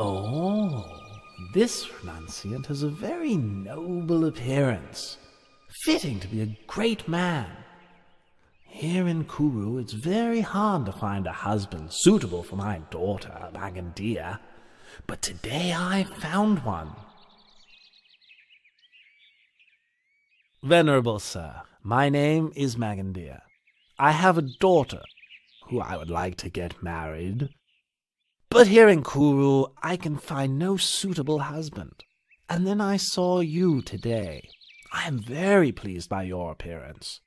Oh, this renunciant has a very noble appearance, fitting to be a great man. Here in Kuru, it's very hard to find a husband suitable for my daughter, Magandiya, but today I found one. Venerable sir, my name is Magandiya. I have a daughter who I would like to get married. But here in Kuru, I can find no suitable husband. And then I saw you today. I am very pleased by your appearance.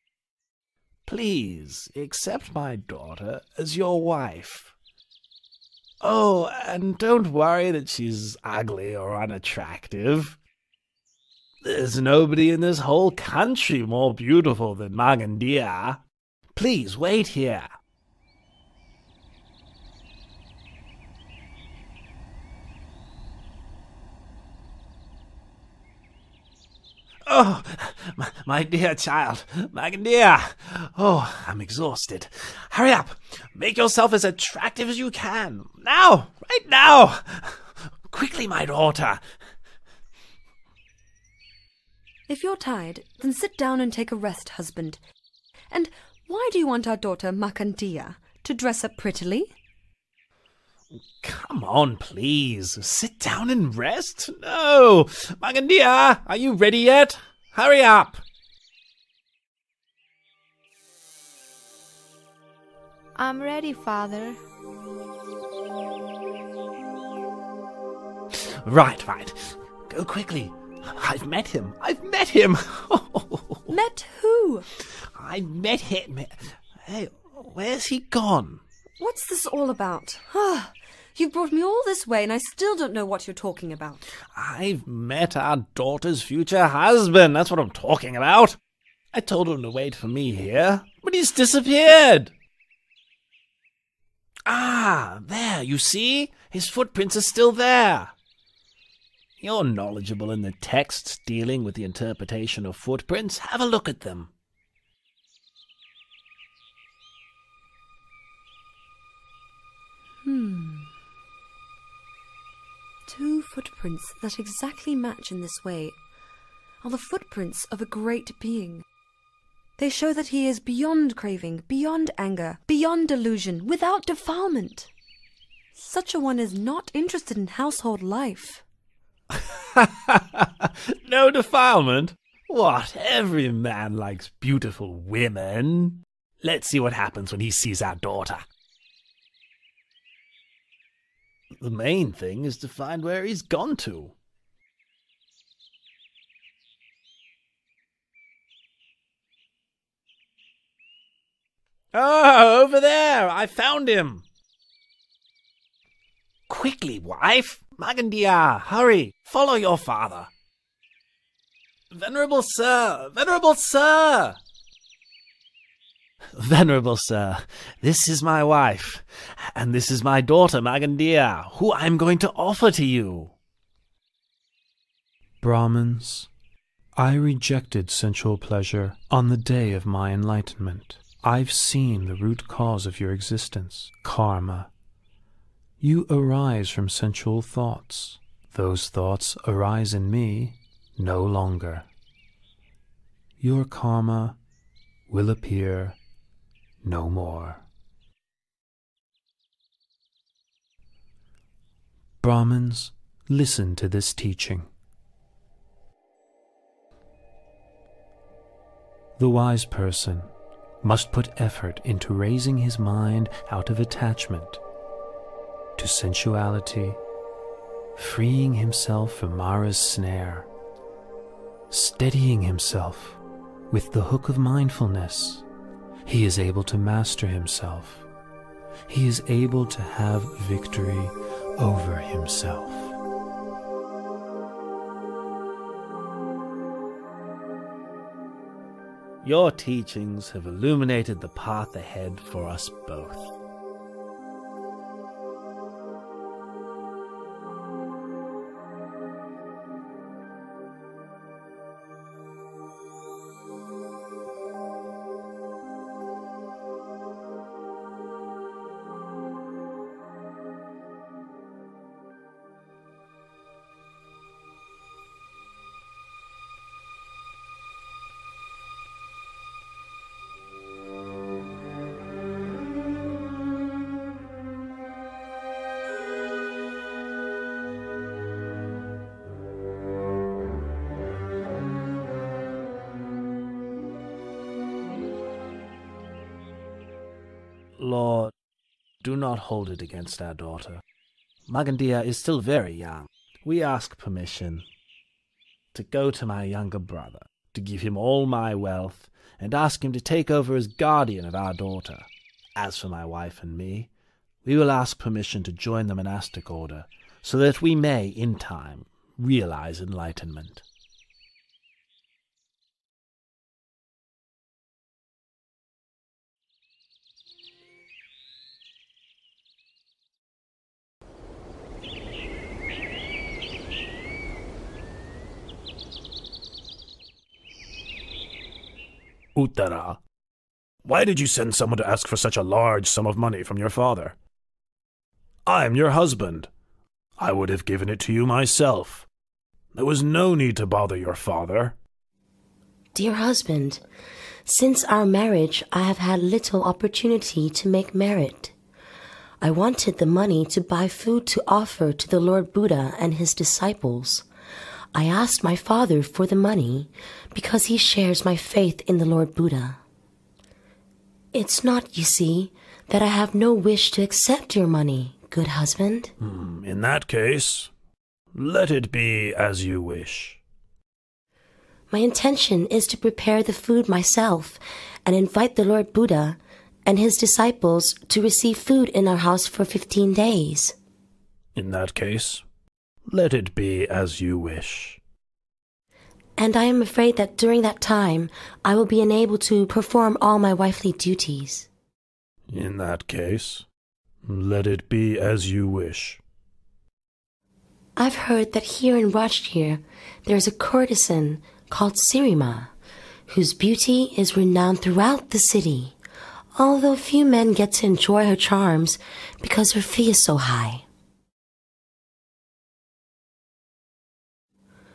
Please accept my daughter as your wife. Oh, and don't worry that she's ugly or unattractive. There's nobody in this whole country more beautiful than Magandiya. Please wait here. Oh, my, my dear child, Magandiya. Oh, I'm exhausted. Hurry up. Make yourself as attractive as you can. Now, right now. Quickly, my daughter. If you're tired, then sit down and take a rest, husband. And why do you want our daughter, Magandiya, to dress up prettily? Come on, please. Sit down and rest? No. Magandiya, are you ready yet? Hurry up. I'm ready, father. Right, right. Go quickly. I've met him. I've met him. Met who? I met him. Hey, where's he gone? What's this all about? You've brought me all this way and I still don't know what you're talking about. I've met our daughter's future husband. That's what I'm talking about. I told him to wait for me here, but he's disappeared. Ah, there, you see? His footprints are still there. You're knowledgeable in the texts dealing with the interpretation of footprints. Have a look at them. Hmm. Two footprints that exactly match in this way are the footprints of a great being. They show that he is beyond craving, beyond anger, beyond delusion, without defilement. Such a one is not interested in household life. no defilement? What? Every man likes beautiful women. Let's see what happens when he sees our daughter. The main thing is to find where he's gone to. Oh, over there! I found him! Quickly, wife! Magandiya, hurry! Follow your father! Venerable sir! Venerable sir! Venerable sir, this is my wife, and this is my daughter Magandiya, who I am going to offer to you. Brahmins, I rejected sensual pleasure on the day of my enlightenment. I've seen the root cause of your existence, karma. You arise from sensual thoughts. Those thoughts arise in me no longer. Your karma will appear no more. Brahmins, listen to this teaching. The wise person must put effort into raising his mind out of attachment to sensuality, freeing himself from Mara's snare, steadying himself with the hook of mindfulness he is able to master himself. He is able to have victory over himself. Your teachings have illuminated the path ahead for us both. Lord, do not hold it against our daughter. Magandiya is still very young. We ask permission to go to my younger brother, to give him all my wealth, and ask him to take over as guardian of our daughter. As for my wife and me, we will ask permission to join the monastic order, so that we may, in time, realize enlightenment. Uttara, why did you send someone to ask for such a large sum of money from your father? I am your husband. I would have given it to you myself. There was no need to bother your father. Dear husband, since our marriage, I have had little opportunity to make merit. I wanted the money to buy food to offer to the Lord Buddha and his disciples. I asked my father for the money because he shares my faith in the Lord Buddha. It's not, you see, that I have no wish to accept your money, good husband. Hmm, in that case, let it be as you wish. My intention is to prepare the food myself and invite the Lord Buddha and his disciples to receive food in our house for fifteen days. In that case, let it be as you wish. And I am afraid that during that time I will be unable to perform all my wifely duties. In that case, let it be as you wish. I've heard that here in Rajgir there is a courtesan called Sirima, whose beauty is renowned throughout the city, although few men get to enjoy her charms because her fee is so high.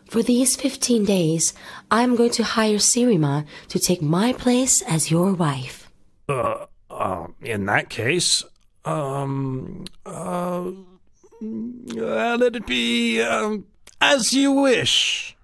For these 15 days, I am going to hire Sirima to take my place as your wife. Uh, uh, in that case, um, uh, uh let it be, um, as you wish.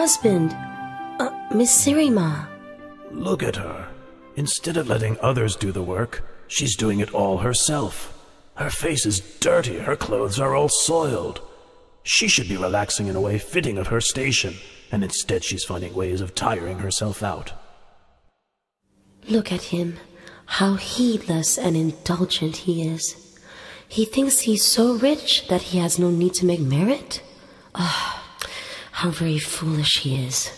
Husband, uh, Miss Sirima. Look at her. Instead of letting others do the work, she's doing it all herself. Her face is dirty, her clothes are all soiled. She should be relaxing in a way fitting of her station, and instead she's finding ways of tiring herself out. Look at him. How heedless and indulgent he is. He thinks he's so rich that he has no need to make merit? Ah. How very foolish he is.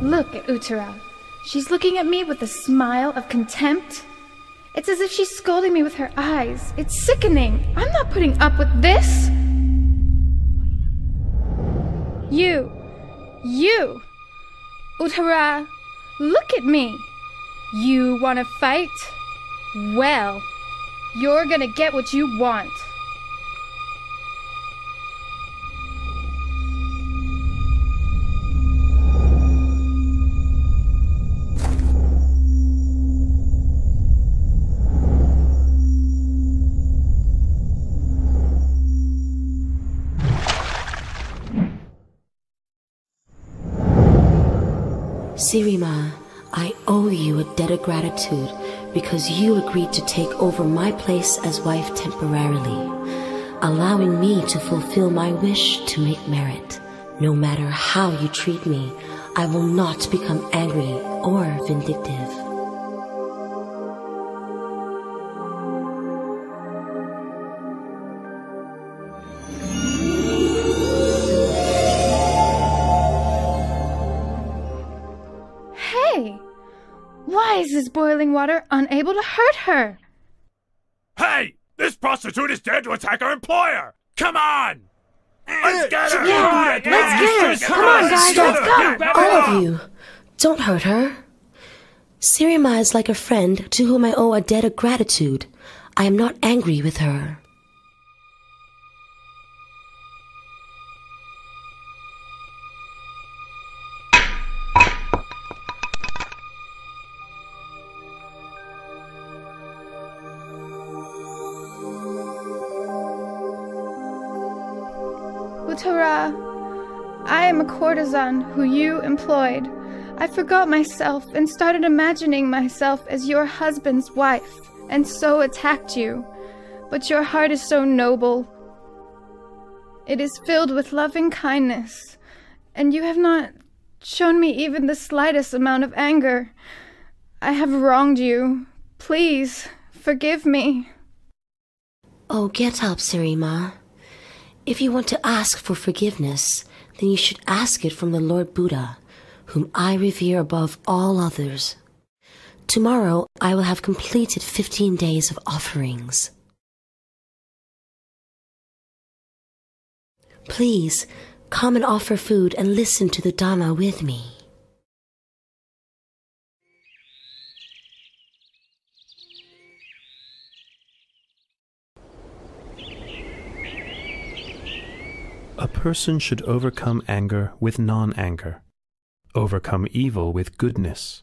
Look at Uttara. She's looking at me with a smile of contempt. It's as if she's scolding me with her eyes. It's sickening. I'm not putting up with this. You. You. Uttara. Look at me. You want to fight? Well. You're gonna get what you want. Sirima, I owe you a debt of gratitude because you agreed to take over my place as wife temporarily, allowing me to fulfill my wish to make merit. No matter how you treat me, I will not become angry or vindictive. Her. Hey! This prostitute is dared to attack our employer! Come on! Let's uh, get her! Yeah, let's get her. Come on, guys, let's go. All of you, don't hurt her. Sirima is like a friend to whom I owe a debt of gratitude. I am not angry with her. Who you employed. I forgot myself and started imagining myself as your husband's wife, and so attacked you. But your heart is so noble. It is filled with loving kindness, and you have not shown me even the slightest amount of anger. I have wronged you. Please, forgive me. Oh, get up, Sirima. If you want to ask for forgiveness, then you should ask it from the Lord Buddha, whom I revere above all others. Tomorrow I will have completed fifteen days of offerings. Please, come and offer food and listen to the Dhamma with me. A person should overcome anger with non anger, overcome evil with goodness,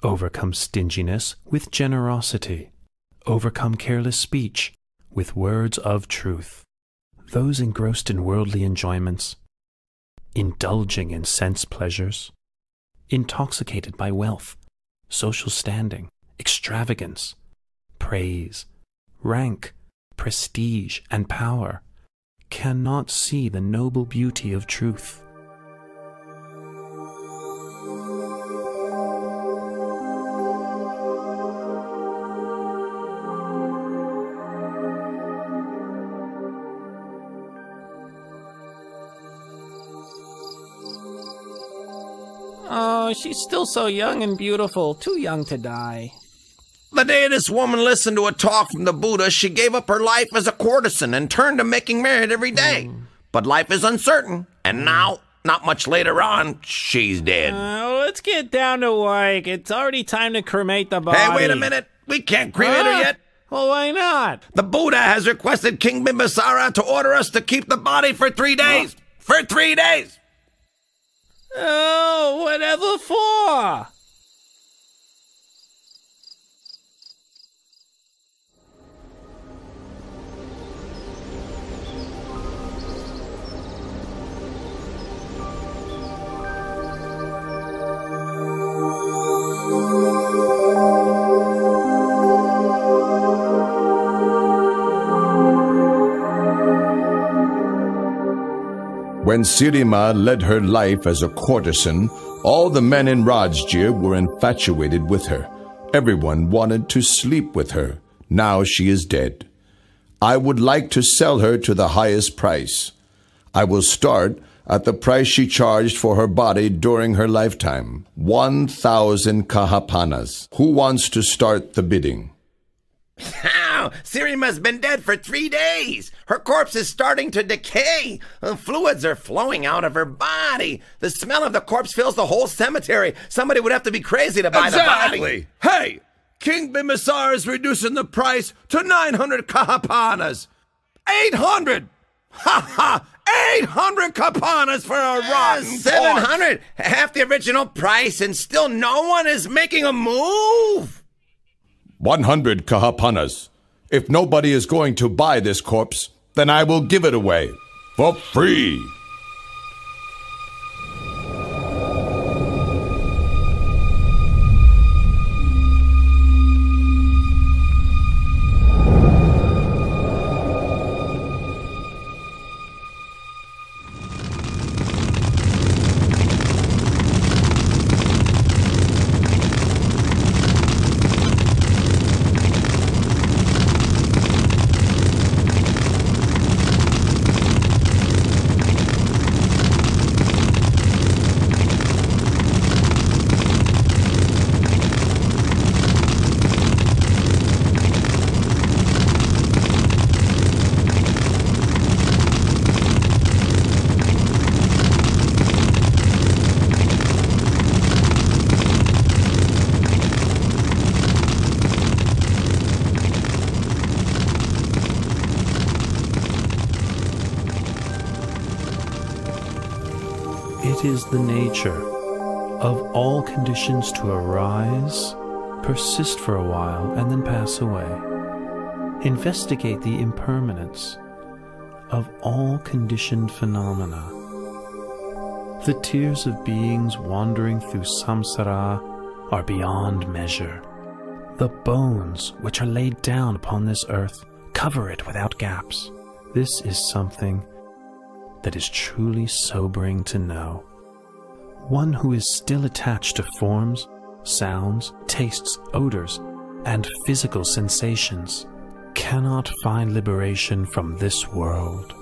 overcome stinginess with generosity, overcome careless speech with words of truth. Those engrossed in worldly enjoyments, indulging in sense pleasures, intoxicated by wealth, social standing, extravagance, praise, rank, prestige, and power cannot see the noble beauty of truth. Oh, she's still so young and beautiful, too young to die. The day this woman listened to a talk from the Buddha, she gave up her life as a courtesan and turned to making merit every day. But life is uncertain, and now, not much later on, she's dead. Uh, let's get down to work. It's already time to cremate the body. hey, wait a minute. We can't cremate her yet. Well, why not? The Buddha has requested King Bimbisara to order us to keep the body for three days. For three days. Oh, whatever for? When Sirima led her life as a courtesan, all the men in Rajgir were infatuated with her. Everyone wanted to sleep with her. Now she is dead. I would like to sell her to the highest price. I will start at the price she charged for her body during her lifetime 1,000 kahapanas. Who wants to start the bidding? Ow! Sirima's been dead for three days. Her corpse is starting to decay. Uh, Fluids are flowing out of her body. The smell of the corpse fills the whole cemetery. Somebody would have to be crazy to buy the body. Hey, King Bimbisara is reducing the price to 900 kahapanas. 800! Ha ha! 800 kahapanas for a rotten corpse. Seven hundred, half the original price, and still no one is making a move. 100 kahapanas. If nobody is going to buy this corpse, then I will give it away for free. Is the nature of all conditions to arise, persist for a while, and then pass away. Investigate the impermanence of all conditioned phenomena. The tears of beings wandering through samsara are beyond measure. The bones which are laid down upon this earth cover it without gaps. This is something that is truly sobering to know. One who is still attached to forms, sounds, tastes, odors, and physical sensations cannot find liberation from this world.